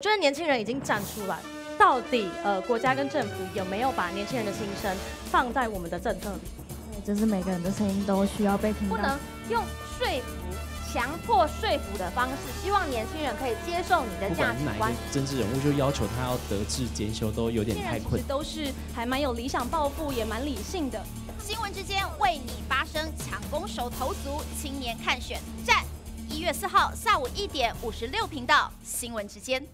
就是年轻人已经站出来，到底呃国家跟政府有没有把年轻人的心声放在我们的政策里？就是每个人的声音都需要被听到，不能用说服、强迫说服的方式，希望年轻人可以接受你的价值观。政治人物就要求他要德智兼修，都有点太困。都是还蛮有理想抱负，也蛮理性的。新闻之间为你发声，抢攻手头足，青年看选战，一月四号下午一点五十六频道新闻之间。